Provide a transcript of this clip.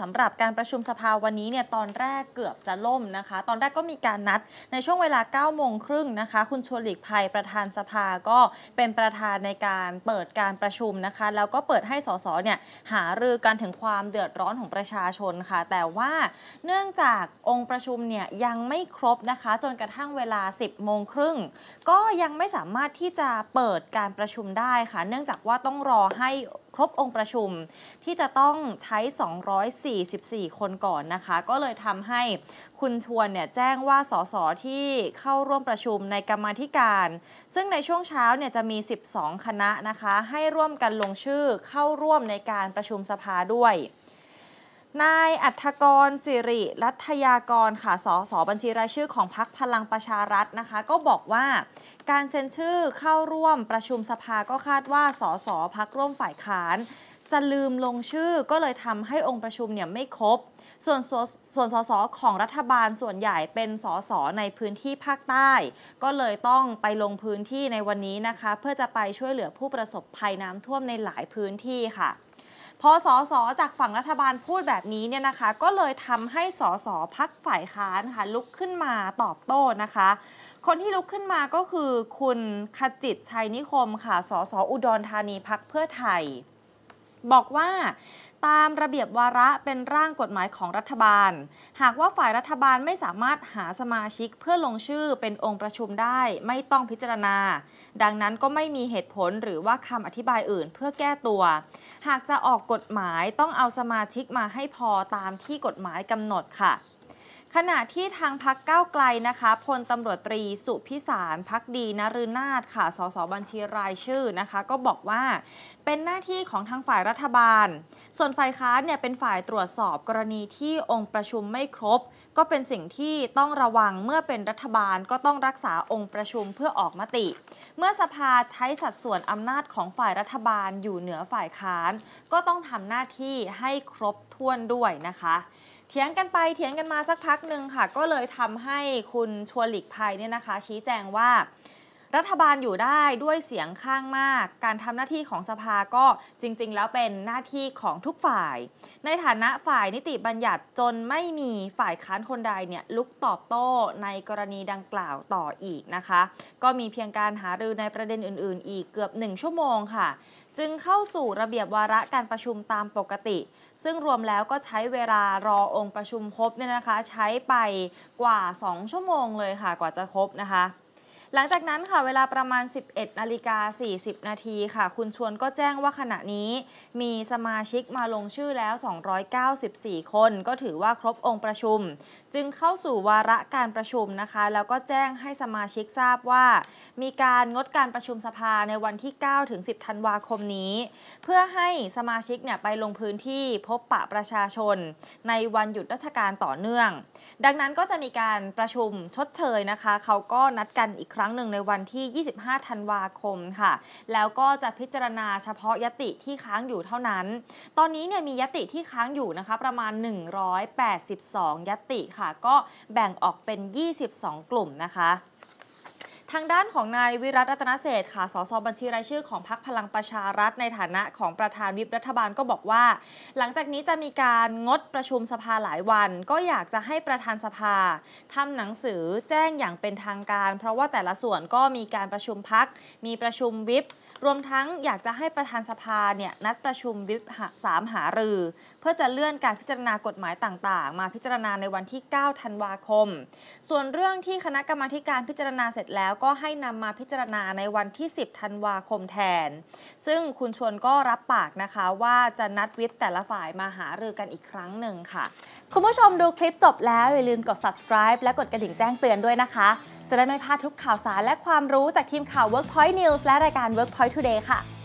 สำหรับการประชุมสภาวันนี้เนี่ยตอนแรกเกือบจะล่มนะคะ ตอนแรกก็มีการนัดในช่วงเวลา9โมงครึ่งนะคะ คุณชวนหลีกภัยประธานสภาก็เป็นประธานในการเปิดการประชุมนะคะ แล้วก็เปิดให้สสเนี่ยหารือกันถึงความเดือดร้อนของประชาชนค่ะ แต่ว่าเนื่องจากองค์ประชุมเนี่ยยังไม่ครบนะคะ จนกระทั่งเวลา 10โมงครึ่งก็ยังไม่สามารถที่จะเปิดการประชุมได้ค่ะ เนื่องจากว่าต้องรอให้ ครบองค์ประชุมที่จะต้องใช้ 244 คนก่อนนะคะ ก็เลยทำให้คุณชวนเนี่ยแจ้งว่าสสที่เข้าร่วมประชุมในกรรมธิการ ซึ่งในช่วงเช้าเนี่ยจะมี 12 คณะนะคะ ให้ร่วมกันลงชื่อเข้าร่วมในการประชุมสภาด้วย นายอัธกรสิริรัตยากรค่ะ สสบัญชีรายชื่อของพักพลังประชารัฐนะคะ ก็บอกว่าการเซ็นชื่อเข้าร่วมประชุมสภาก็คาดว่าสสพักร่วมฝ่ายค้าน จะลืมลงชื่อก็เลยทำให้องค์ประชุมเนี่ยไม่ครบ ส่วนส่วนสสของรัฐบาลส่วนใหญ่เป็นสสในพื้นที่ภาคใต้ ก็เลยต้องไปลงพื้นที่ในวันนี้นะคะ เพื่อจะไปช่วยเหลือผู้ประสบภัยน้ำท่วมในหลายพื้นที่ค่ะ พอสอสอจากฝั่งรัฐบาลพูดแบบนี้เนี่ยนะคะ ก็เลยทำให้สอสอพักฝ่ายค้านค่ะลุกขึ้นมาตอบโต้นะคะ คนที่ลุกขึ้นมาก็คือคุณขจิตชัยนิคมค่ะสอสออุดรธานีพักเพื่อไทย บอกว่าตามระเบียบวาระเป็นร่างกฎหมายของรัฐบาล หากว่าฝ่ายรัฐบาลไม่สามารถหาสมาชิกเพื่อลงชื่อเป็นองค์ประชุมได้ไม่ต้องพิจารณา ดังนั้นก็ไม่มีเหตุผลหรือว่าคำอธิบายอื่นเพื่อแก้ตัว หากจะออกกฎหมายต้องเอาสมาชิกมาให้พอตามที่กฎหมายกำหนดค่ะ ขณะที่ทางพักก้าวไกลนะคะพลตำรวจตรีสุพิสารพักดีนฤนาถค่ะสสบัญชีรายชื่อนะคะ ก็บอกว่าเป็นหน้าที่ของทางฝ่ายรัฐบาล ส่วนฝ่ายค้านเนี่ยเป็นฝ่ายตรวจสอบกรณีที่องค์ประชุมไม่ครบ ก็เป็นสิ่งที่ต้องระวังเมื่อเป็นรัฐบาลก็ต้องรักษาองค์ประชุมเพื่อออกมติ เมื่อสภาใช้สัดส่วนอำนาจของฝ่ายรัฐบาลอยู่เหนือฝ่ายค้าน ก็ต้องทำหน้าที่ให้ครบถ้วนด้วยนะคะ เถียงกันไปเถียงกันมาสักพักหนึ่งค่ะ ก็เลยทำให้คุณชวนหลีกภัยเนี่ยนะคะ ชี้แจงว่า รัฐบาลอยู่ได้ด้วยเสียงข้างมาก การทำหน้าที่ของสภาก็จริง ๆ แล้วเป็นหน้าที่ของทุกฝ่าย ในฐานะฝ่ายนิติบัญญัติจนไม่มีฝ่ายค้านคนใดเนี่ยลุกตอบโต้ในกรณีดังกล่าวต่ออีกนะคะ ก็มีเพียงการหารือในประเด็นอื่น ๆ อีกเกือบหนึ่งชั่วโมงค่ะ จึงเข้าสู่ระเบียบวาระการประชุมตามปกติ ซึ่งรวมแล้วก็ใช้เวลารอองค์ประชุมครบเนี่ยนะคะ ใช้ไปกว่า 2 ชั่วโมงเลยค่ะกว่าจะครบนะคะ หลังจากนั้นค่ะเวลาประมาณ 11นาฬิกา40 นาทีค่ะ คุณชวนก็แจ้งว่าขณะนี้ มีสมาชิกมาลงชื่อแล้ว 294 คน ก็ถือว่าครบองค์ประชุม จึงเข้าสู่วาระการประชุมนะคะ แล้วก็แจ้งให้สมาชิกทราบว่า มีการงดการประชุมสภาในวันที่ 9 ถึง 10 ธันวาคมนี้ เพื่อให้สมาชิกเนี่ยไปลงพื้นที่พบปะประชาชน ในวันหยุดราชการต่อเนื่อง ดังนั้นก็จะมีการประชุมชดเชยนะคะ เขาก็นัดกันอีกครั้งหนึ่งในวันที่ 25 ธันวาคมค่ะ แล้วก็จะพิจารณาเฉพาะยติที่ค้างอยู่เท่านั้น ตอนนี้เนี่ยมียติที่ค้างอยู่นะคะประมาณ 182 ยติค่ะ ก็แบ่งออกเป็น 22 กลุ่มนะคะ ทางด้านของนายวิรัตรัตนเศษค่ะ สสบัญชีรายชื่อของพรรคพลังประชารัฐในฐานะของประธานวิปรัฐบาลก็บอกว่า หลังจากนี้จะมีการงดประชุมสภาหลายวัน ก็อยากจะให้ประธานสภาทำหนังสือแจ้งอย่างเป็นทางการ เพราะว่าแต่ละส่วนก็มีการประชุมพัก มีประชุมวิปรวมทั้งอยากจะให้ประธานสภาเนี่ยนัดประชุมวิปสามหารือ เพื่อจะเลื่อนการพิจารณากฎหมายต่างๆ มาพิจารณาในวันที่ 9 ธันวาคม ส่วนเรื่องที่คณะกรรมาการพิจารณาเสร็จแล้วก็ให้นำมาพิจารณาในวันที่ 10 ธันวาคมแทน ซึ่งคุณชวนก็รับปากนะคะว่าจะนัดวิปแต่ละฝ่ายมาหารือกันอีกครั้งหนึ่งค่ะ คุณผู้ชมดูคลิปจบแล้ว อย่าลืมกด subscribe และกดกระดิ่งแจ้งเตือนด้วยนะคะ จะได้ไม่พลาดทุกข่าวสารและความรู้จากทีมข่าว Workpoint News และรายการ Workpoint Today ค่ะ